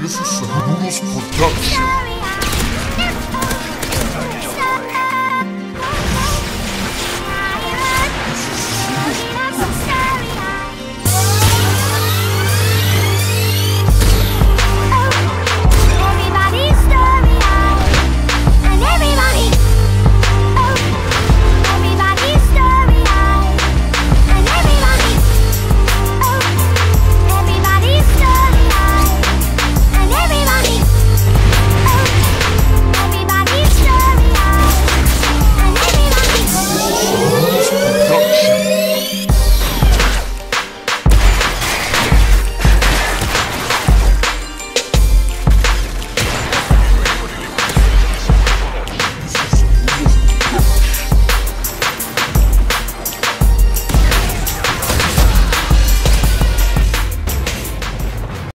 This is Saludos Production.